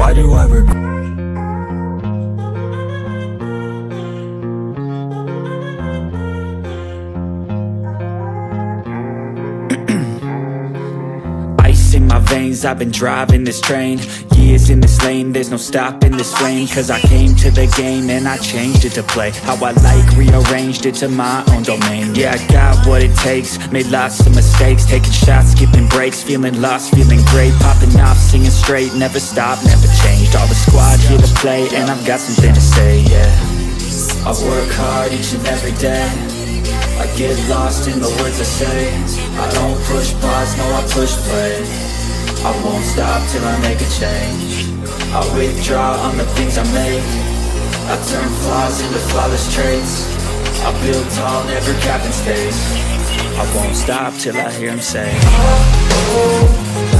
Why do I regret Ice in my veins, I've been driving this train. Years in this lane, there's no stopping this flame. Cause I came to the game and I changed it to play. How I like, rearranged it to my own domain. Yeah, I got what it takes, made lots of mistakes. Taking shots, skipping breaks, feeling lost, feeling great. Popping off, singing straight, never stop, never All the squad here to play and I've got something to say, yeah. I work hard each and every day. I get lost in the words I say. I don't push pause, no I push play. I won't stop till I make a change. I withdraw on the things I make. I turn flaws into flawless traits. I build tall, never cap in space. I won't stop till I hear him say. Six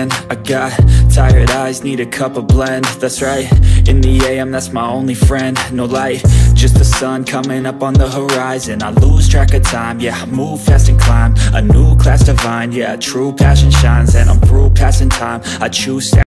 again I got tired eyes, need a cup of blend. That's right, in the AM, that's my only friend. No light, just the sun coming up on the horizon. I lose track of time, yeah, I move fast and climb. A new class divine, yeah, true passion shines. And I'm through passing time, I choose